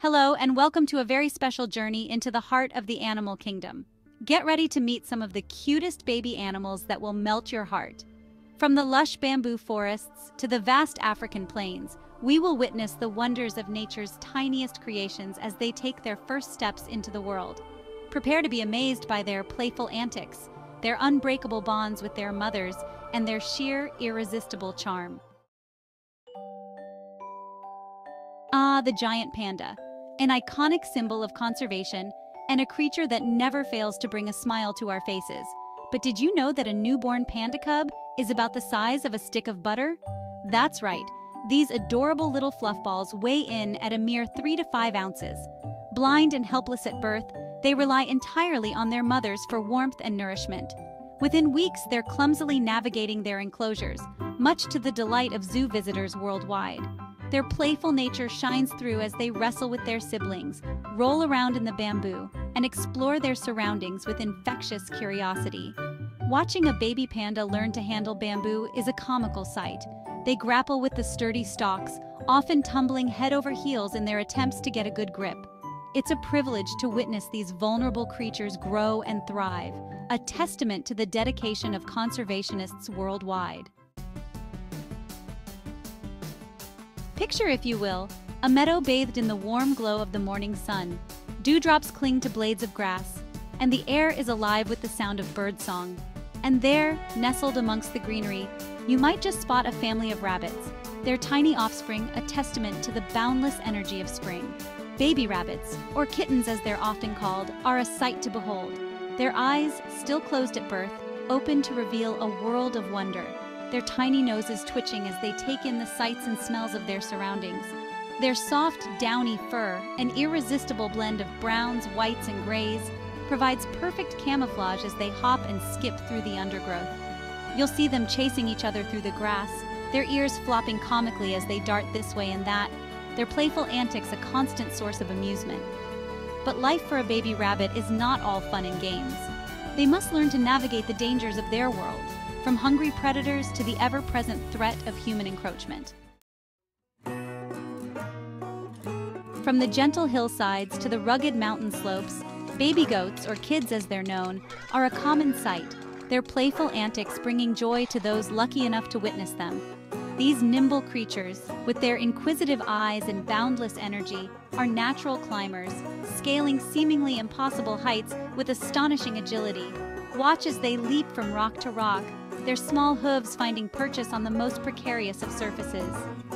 Hello, and welcome to a very special journey into the heart of the animal kingdom. Get ready to meet some of the cutest baby animals that will melt your heart. From the lush bamboo forests to the vast African plains, we will witness the wonders of nature's tiniest creations as they take their first steps into the world. Prepare to be amazed by their playful antics, their unbreakable bonds with their mothers, and their sheer, irresistible charm. Ah, the giant panda, an iconic symbol of conservation and a creature that never fails to bring a smile to our faces. But did you know that a newborn panda cub is about the size of a stick of butter? That's right, these adorable little fluff balls weigh in at a mere 3 to 5 ounces. Blind and helpless at birth, they rely entirely on their mothers for warmth and nourishment. Within weeks, they're clumsily navigating their enclosures, much to the delight of zoo visitors worldwide. Their playful nature shines through as they wrestle with their siblings, roll around in the bamboo, and explore their surroundings with infectious curiosity. Watching a baby panda learn to handle bamboo is a comical sight. They grapple with the sturdy stalks, often tumbling head over heels in their attempts to get a good grip. It's a privilege to witness these vulnerable creatures grow and thrive, a testament to the dedication of conservationists worldwide. Picture, if you will, a meadow bathed in the warm glow of the morning sun. Dewdrops cling to blades of grass, and the air is alive with the sound of birdsong. And there, nestled amongst the greenery, you might just spot a family of rabbits, their tiny offspring a testament to the boundless energy of spring. Baby rabbits, or kittens as they're often called, are a sight to behold. Their eyes, still closed at birth, open to reveal a world of wonder their tiny noses twitching as they take in the sights and smells of their surroundings. Their soft, downy fur, an irresistible blend of browns, whites, and grays, provides perfect camouflage as they hop and skip through the undergrowth. You'll see them chasing each other through the grass, their ears flopping comically as they dart this way and that, their playful antics a constant source of amusement. But life for a baby rabbit is not all fun and games. They must learn to navigate the dangers of their world, from hungry predators to the ever-present threat of human encroachment. From the gentle hillsides to the rugged mountain slopes, baby goats, or kids as they're known, are a common sight, their playful antics bringing joy to those lucky enough to witness them. These nimble creatures, with their inquisitive eyes and boundless energy, are natural climbers, scaling seemingly impossible heights with astonishing agility. Watch as they leap from rock to rock, their small hooves finding purchase on the most precarious of surfaces.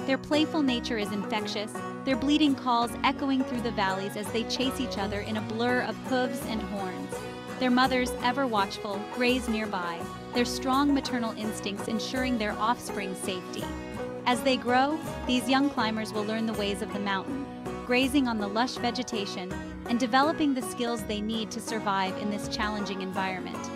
Their playful nature is infectious, their bleating calls echoing through the valleys as they chase each other in a blur of hooves and horns. Their mothers, ever watchful, graze nearby, their strong maternal instincts ensuring their offspring's safety. As they grow, these young climbers will learn the ways of the mountain, grazing on the lush vegetation and developing the skills they need to survive in this challenging environment.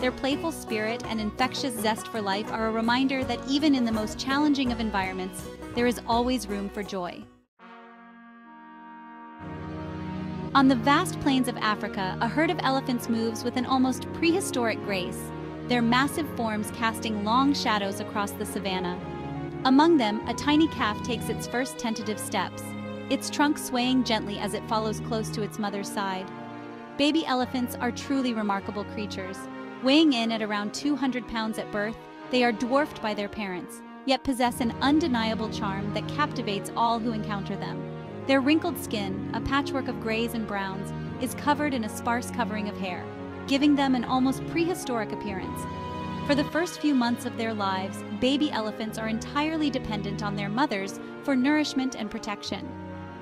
Their playful spirit and infectious zest for life are a reminder that even in the most challenging of environments, there is always room for joy. On the vast plains of Africa, a herd of elephants moves with an almost prehistoric grace, their massive forms casting long shadows across the savanna. Among them, a tiny calf takes its first tentative steps, its trunk swaying gently as it follows close to its mother's side. Baby elephants are truly remarkable creatures, Weighing in at around 200 pounds at birth, they are dwarfed by their parents, yet possess an undeniable charm that captivates all who encounter them. Their wrinkled skin, a patchwork of grays and browns, is covered in a sparse covering of hair, giving them an almost prehistoric appearance. For the first few months of their lives, baby elephants are entirely dependent on their mothers for nourishment and protection.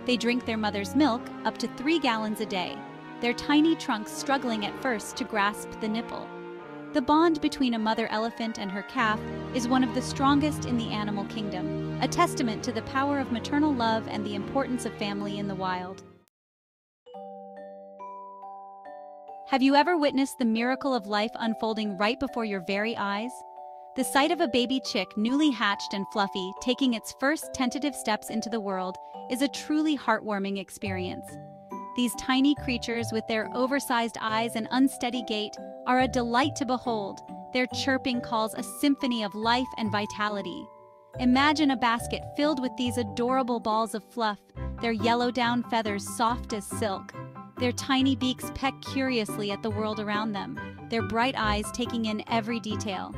They drink their mother's milk up to three gallons a day, their tiny trunks struggling at first to grasp the nipple. The bond between a mother elephant and her calf is one of the strongest in the animal kingdom, a testament to the power of maternal love and the importance of family in the wild. Have you ever witnessed the miracle of life unfolding right before your very eyes? The sight of a baby chick newly hatched and fluffy taking its first tentative steps into the world is a truly heartwarming experience. These tiny creatures with their oversized eyes and unsteady gait are a delight to behold, their chirping calls a symphony of life and vitality. Imagine a basket filled with these adorable balls of fluff, their yellow down feathers soft as silk. Their tiny beaks peck curiously at the world around them, their bright eyes taking in every detail.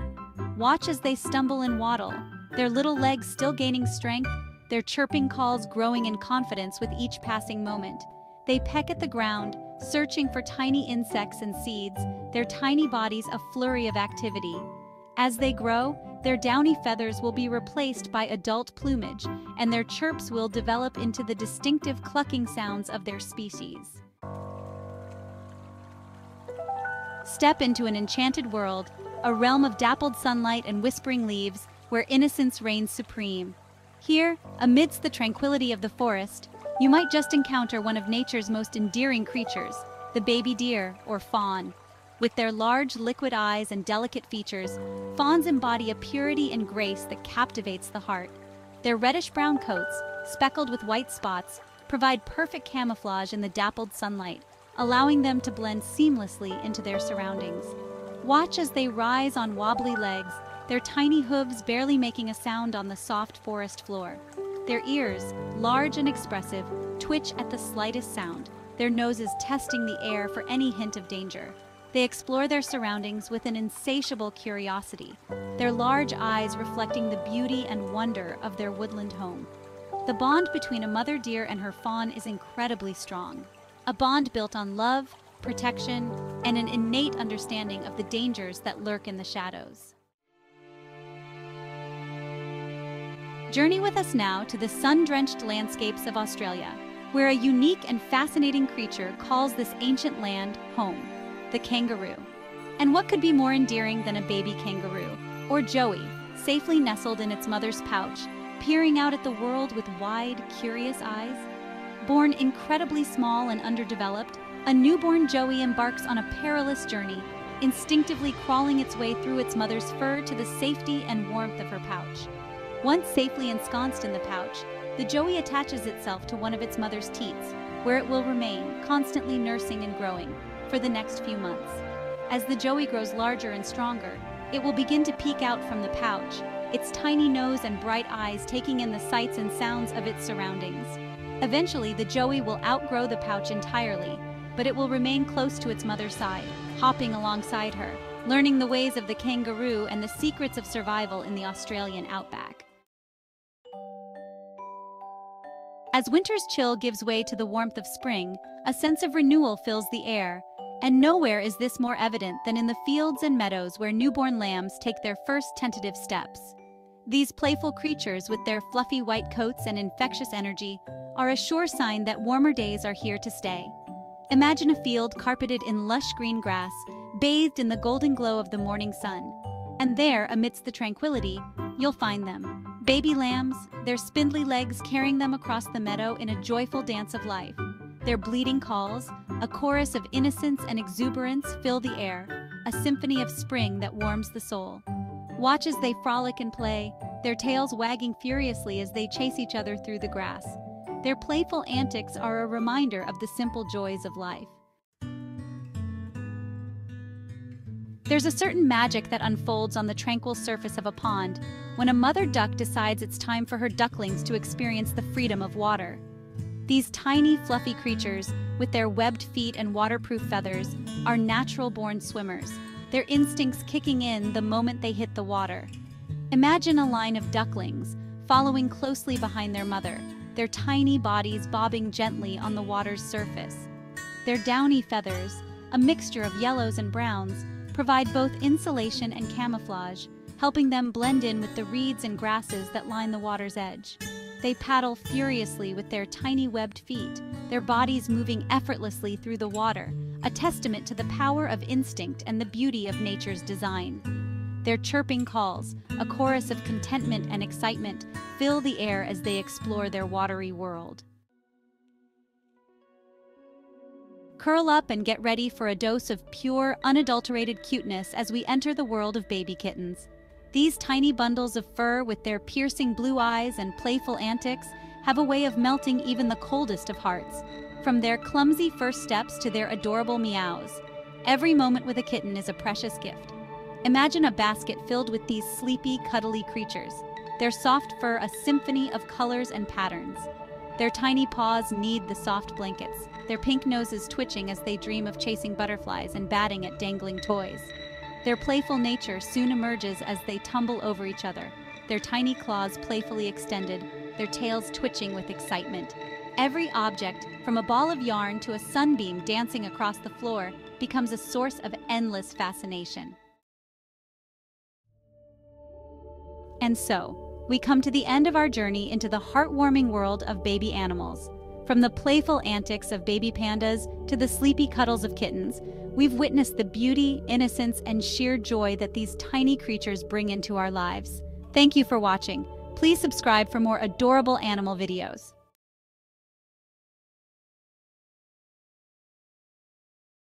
Watch as they stumble and waddle, their little legs still gaining strength, their chirping calls growing in confidence with each passing moment. They peck at the ground, searching for tiny insects and seeds, their tiny bodies a flurry of activity. As they grow, their downy feathers will be replaced by adult plumage, and their chirps will develop into the distinctive clucking sounds of their species. Step into an enchanted world, a realm of dappled sunlight and whispering leaves, where innocence reigns supreme. Here, amidst the tranquility of the forest, you might just encounter one of nature's most endearing creatures, the baby deer, or fawn. With their large liquid eyes and delicate features, fawns embody a purity and grace that captivates the heart. Their reddish-brown coats, speckled with white spots, provide perfect camouflage in the dappled sunlight, allowing them to blend seamlessly into their surroundings. Watch as they rise on wobbly legs, their tiny hooves barely making a sound on the soft forest floor. Their ears, large and expressive, twitch at the slightest sound, their noses testing the air for any hint of danger. They explore their surroundings with an insatiable curiosity, their large eyes reflecting the beauty and wonder of their woodland home. The bond between a mother deer and her fawn is incredibly strong, a bond built on love, protection, and an innate understanding of the dangers that lurk in the shadows. Journey with us now to the sun-drenched landscapes of Australia, where a unique and fascinating creature calls this ancient land home, the kangaroo. And what could be more endearing than a baby kangaroo, or Joey, safely nestled in its mother's pouch, peering out at the world with wide, curious eyes? Born incredibly small and underdeveloped, a newborn Joey embarks on a perilous journey, instinctively crawling its way through its mother's fur to the safety and warmth of her pouch. Once safely ensconced in the pouch, the joey attaches itself to one of its mother's teats, where it will remain, constantly nursing and growing, for the next few months. As the joey grows larger and stronger, it will begin to peek out from the pouch, its tiny nose and bright eyes taking in the sights and sounds of its surroundings. Eventually, the joey will outgrow the pouch entirely, but it will remain close to its mother's side, hopping alongside her, learning the ways of the kangaroo and the secrets of survival in the Australian outback. As winter's chill gives way to the warmth of spring, a sense of renewal fills the air, and nowhere is this more evident than in the fields and meadows where newborn lambs take their first tentative steps. These playful creatures, with their fluffy white coats and infectious energy, are a sure sign that warmer days are here to stay. Imagine a field carpeted in lush green grass, bathed in the golden glow of the morning sun. And there, amidst the tranquility, you'll find them, Baby lambs, their spindly legs carrying them across the meadow in a joyful dance of life. Their bleating calls, a chorus of innocence and exuberance, fill the air, a symphony of spring that warms the soul. Watch as they frolic and play, their tails wagging furiously as they chase each other through the grass. Their playful antics are a reminder of the simple joys of life. There's a certain magic that unfolds on the tranquil surface of a pond when a mother duck decides it's time for her ducklings to experience the freedom of water. These tiny, fluffy creatures, with their webbed feet and waterproof feathers, are natural-born swimmers, their instincts kicking in the moment they hit the water. Imagine a line of ducklings, following closely behind their mother, their tiny bodies bobbing gently on the water's surface. Their downy feathers, a mixture of yellows and browns, provide both insulation and camouflage, helping them blend in with the reeds and grasses that line the water's edge. They paddle furiously with their tiny webbed feet, their bodies moving effortlessly through the water, a testament to the power of instinct and the beauty of nature's design. Their chirping calls, a chorus of contentment and excitement, fill the air as they explore their watery world. Curl up and get ready for a dose of pure, unadulterated cuteness as we enter the world of baby kittens. These tiny bundles of fur with their piercing blue eyes and playful antics have a way of melting even the coldest of hearts. From their clumsy first steps to their adorable meows, every moment with a kitten is a precious gift. Imagine a basket filled with these sleepy, cuddly creatures, their soft fur a symphony of colors and patterns. Their tiny paws knead the soft blankets, their pink noses twitching as they dream of chasing butterflies and batting at dangling toys. Their playful nature soon emerges as they tumble over each other, their tiny claws playfully extended, their tails twitching with excitement. Every object, from a ball of yarn to a sunbeam dancing across the floor, becomes a source of endless fascination. And so, we come to the end of our journey into the heartwarming world of baby animals. From the playful antics of baby pandas to the sleepy cuddles of kittens, we've witnessed the beauty, innocence, and sheer joy that these tiny creatures bring into our lives. Thank you for watching. Please subscribe for more adorable animal videos.